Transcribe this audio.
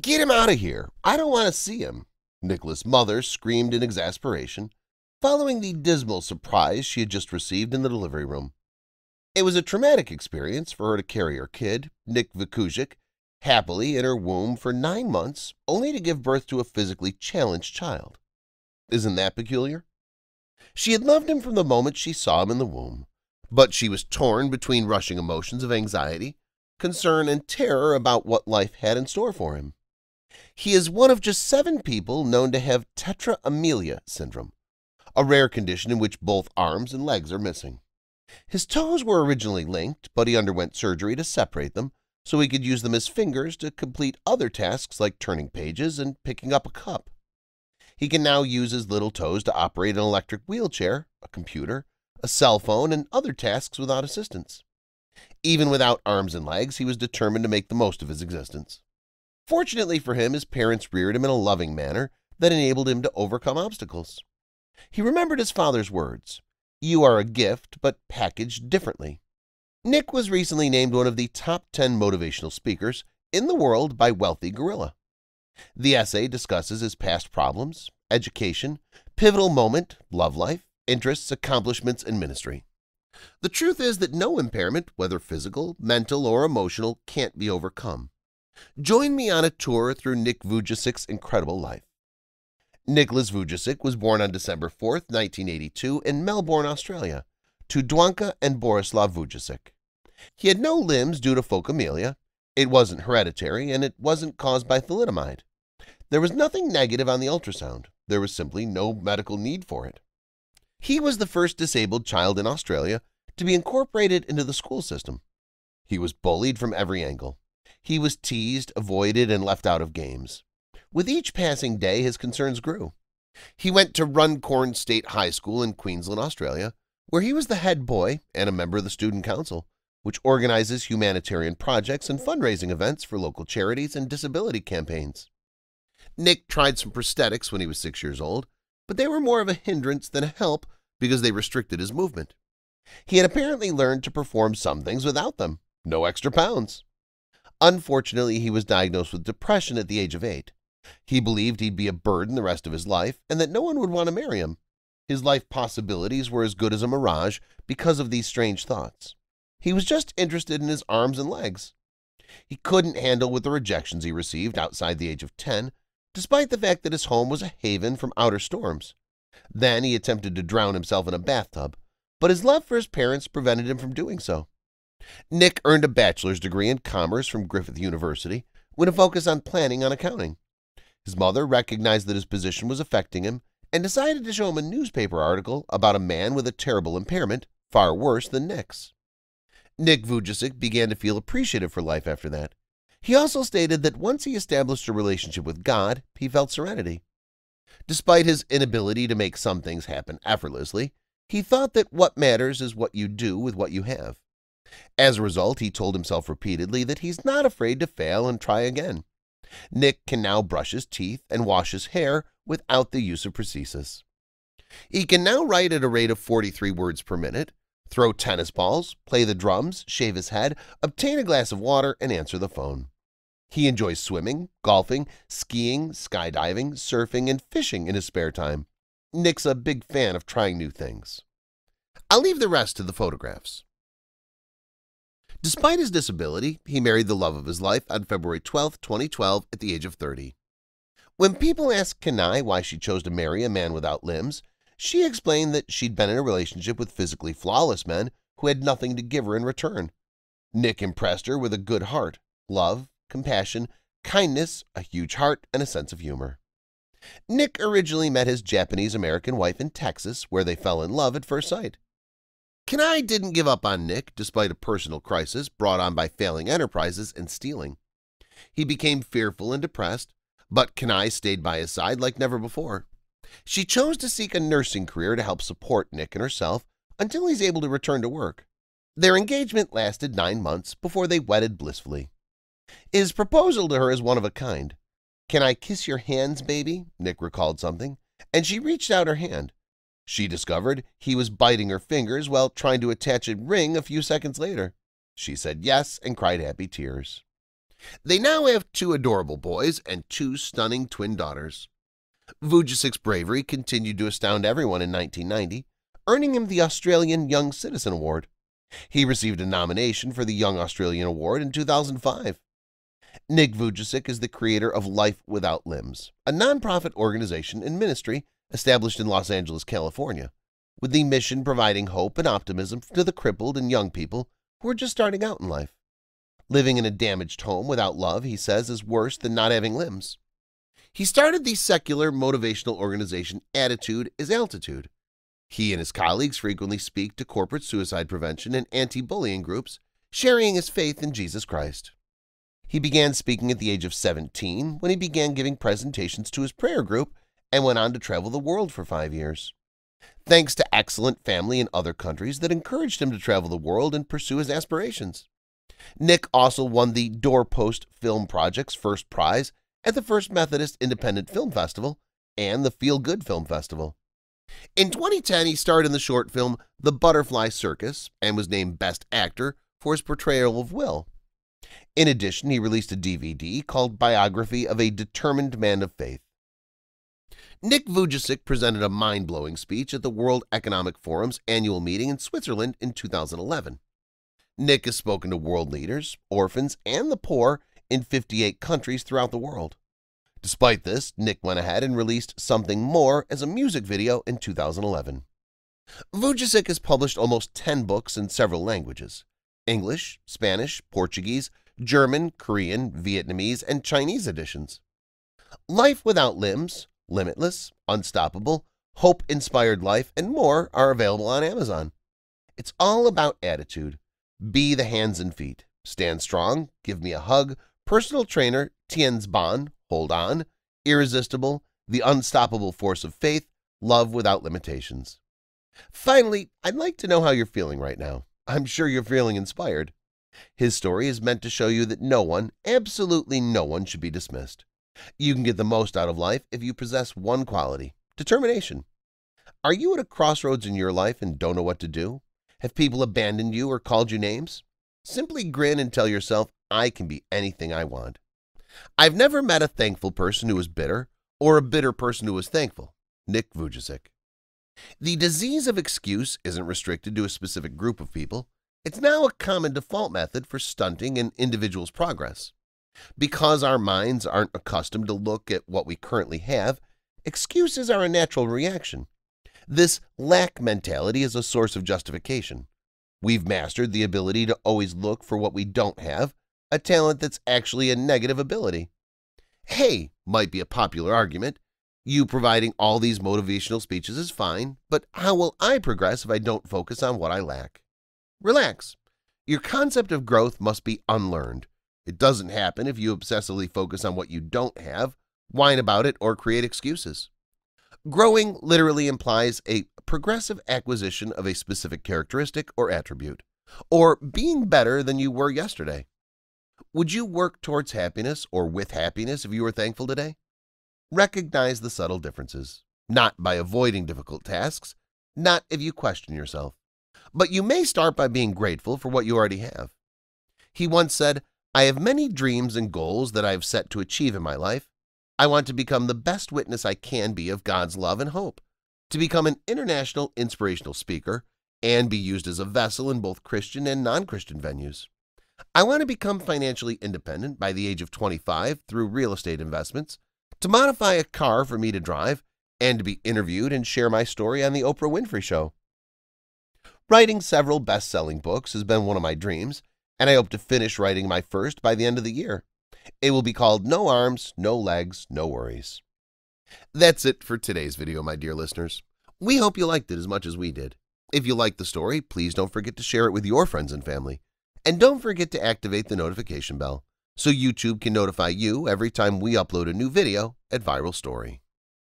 Get him out of here! I don't want to see him! Nicholas' mother screamed in exasperation, following the dismal surprise she had just received in the delivery room. It was a traumatic experience for her to carry her kid, Nick Vujicic, happily in her womb for nine months, only to give birth to a physically challenged child. Isn't that peculiar? She had loved him from the moment she saw him in the womb, but she was torn between rushing emotions of anxiety, concern, and terror about what life had in store for him. He is one of just seven people known to have tetra amelia syndrome, a rare condition in which both arms and legs are missing. His toes were originally linked, but he underwent surgery to separate them so he could use them as fingers to complete other tasks like turning pages and picking up a cup. He can now use his little toes to operate an electric wheelchair, a computer, a cell phone, and other tasks without assistance. Even without arms and legs, he was determined to make the most of his existence. Fortunately for him, his parents reared him in a loving manner that enabled him to overcome obstacles. He remembered his father's words, You are a gift, but packaged differently. Nick was recently named one of the top 10 motivational speakers in the world by Wealthy Gorilla. The essay discusses his past problems, education, pivotal moment, love life, interests, accomplishments, and ministry. The truth is that no impairment, whether physical, mental, or emotional, can't be overcome. Join me on a tour through Nick Vujicic's incredible life. Nicholas Vujicic was born on December 4, 1982 in Melbourne, Australia, to Dwanka and Borislav Vujicic. He had no limbs due to phocomelia, it wasn't hereditary, and it wasn't caused by thalidomide. There was nothing negative on the ultrasound. There was simply no medical need for it. He was the first disabled child in Australia to be incorporated into the school system. He was bullied from every angle. He was teased, avoided, and left out of games. With each passing day, his concerns grew. He went to Runcorn State High School in Queensland, Australia, where he was the head boy and a member of the student council, which organizes humanitarian projects and fundraising events for local charities and disability campaigns. Nick tried some prosthetics when he was six years old, but they were more of a hindrance than a help because they restricted his movement. He had apparently learned to perform some things without them, no extra pounds. Unfortunately, he was diagnosed with depression at the age of eight. He believed he'd be a burden the rest of his life and that no one would want to marry him. His life possibilities were as good as a mirage because of these strange thoughts. He was just interested in his arms and legs. He couldn't handle with the rejections he received outside the age of 10 despite the fact that his home was a haven from outer storms. Then he attempted to drown himself in a bathtub, but his love for his parents prevented him from doing so. Nick earned a bachelor's degree in commerce from Griffith University with a focus on planning on accounting. His mother recognized that his position was affecting him and decided to show him a newspaper article about a man with a terrible impairment, far worse than Nick's. Nick Vujicic began to feel appreciative for life after that. He also stated that once he established a relationship with God, he felt serenity. Despite his inability to make some things happen effortlessly, he thought that what matters is what you do with what you have. As a result, he told himself repeatedly that he's not afraid to fail and try again. Nick can now brush his teeth and wash his hair without the use of prosthesis. He can now write at a rate of 43 words per minute, throw tennis balls, play the drums, shave his head, obtain a glass of water, and answer the phone. He enjoys swimming, golfing, skiing, skydiving, surfing, and fishing in his spare time. Nick's a big fan of trying new things. I'll leave the rest to the photographs. Despite his disability, he married the love of his life on February 12, 2012 at the age of 30. When people asked Kanae why she chose to marry a man without limbs, she explained that she'd been in a relationship with physically flawless men who had nothing to give her in return. Nick impressed her with a good heart, love, compassion, kindness, a huge heart, and a sense of humor. Nick originally met his Japanese-American wife in Texas, where they fell in love at first sight. Kanae didn't give up on Nick despite a personal crisis brought on by failing enterprises and stealing. He became fearful and depressed, but Kanae stayed by his side like never before. She chose to seek a nursing career to help support Nick and herself until he's able to return to work. Their engagement lasted nine months before they wedded blissfully. His proposal to her is one of a kind. Can I kiss your hands, baby? Nick recalled something, and she reached out her hand. She discovered he was biting her fingers while trying to attach a ring a few seconds later. She said yes and cried happy tears. They now have two adorable boys and two stunning twin daughters. Vujicic's bravery continued to astound everyone in 1990, earning him the Australian Young Citizen Award. He received a nomination for the Young Australian Award in 2005. Nick Vujicic is the creator of Life Without Limbs, a nonprofit organization and ministry established in Los Angeles, California, with the mission providing hope and optimism to the crippled and young people who are just starting out in life. Living in a damaged home without love, he says, is worse than not having limbs. He started the secular motivational organization Attitude is Altitude. He and his colleagues frequently speak to corporate suicide prevention and anti-bullying groups, sharing his faith in Jesus Christ. He began speaking at the age of 17 when he began giving presentations to his prayer group and went on to travel the world for five years. Thanks to excellent family in other countries that encouraged him to travel the world and pursue his aspirations. Nick also won the Doorpost Film Project's first prize at the First Methodist Independent Film Festival and the Feel Good Film Festival. In 2010, he starred in the short film The Butterfly Circus and was named Best Actor for his portrayal of Will. In addition, he released a DVD called Biography of a Determined Man of Faith. Nick Vujicic presented a mind-blowing speech at the World Economic Forum's annual meeting in Switzerland in 2011. Nick has spoken to world leaders, orphans, and the poor in 58 countries throughout the world. Despite this, Nick went ahead and released Something More as a music video in 2011. Vujicic has published almost 10 books in several languages – English, Spanish, Portuguese, German, Korean, Vietnamese, and Chinese editions. Life Without Limbs, Limitless, Unstoppable, Hope-Inspired Life, and more are available on Amazon. It's all about attitude, be the hands and feet. Stand strong. Give me a hug. Personal trainer Tien's Ban. Hold on. Irresistible. The unstoppable force of faith. Love without limitations. Finally, I'd like to know how you're feeling right now. I'm sure you're feeling inspired. His story is meant to show you that no one, absolutely no one, should be dismissed. You can get the most out of life if you possess one quality determination. Are you at a crossroads in your life and don't know what to do? Have people abandoned you or called you names? Simply grin and tell yourself, I can be anything I want. I've never met a thankful person who was bitter or a bitter person who was thankful. Nick Vujicic. The disease of excuse isn't restricted to a specific group of people. It's now a common default method for stunting an individual's progress. Because our minds aren't accustomed to look at what we currently have, excuses are a natural reaction. This lack mentality is a source of justification. We've mastered the ability to always look for what we don't have, a talent that's actually a negative ability. Hey might be a popular argument. You providing all these motivational speeches is fine, but how will I progress if I don't focus on what I lack? Relax. Your concept of growth must be unlearned. It doesn't happen if you obsessively focus on what you don't have, whine about it, or create excuses. Growing literally implies a progressive acquisition of a specific characteristic or attribute, or being better than you were yesterday. Would you work towards happiness or with happiness if you were thankful today? Recognize the subtle differences, not by avoiding difficult tasks, not if you question yourself. But you may start by being grateful for what you already have. He once said, I have many dreams and goals that I have set to achieve in my life, I want to become the best witness I can be of God's love and hope, to become an international inspirational speaker and be used as a vessel in both Christian and non-Christian venues. I want to become financially independent by the age of 25 through real estate investments, to modify a car for me to drive, and to be interviewed and share my story on The Oprah Winfrey Show. Writing several best-selling books has been one of my dreams, and I hope to finish writing my first by the end of the year. It will be called No Arms, No Legs, No Worries. That's it for today's video, my dear listeners. We hope you liked it as much as we did. If you liked the story, please don't forget to share it with your friends and family. And don't forget to activate the notification bell so YouTube can notify you every time we upload a new video at Viral Story.